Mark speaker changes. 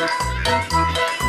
Speaker 1: Música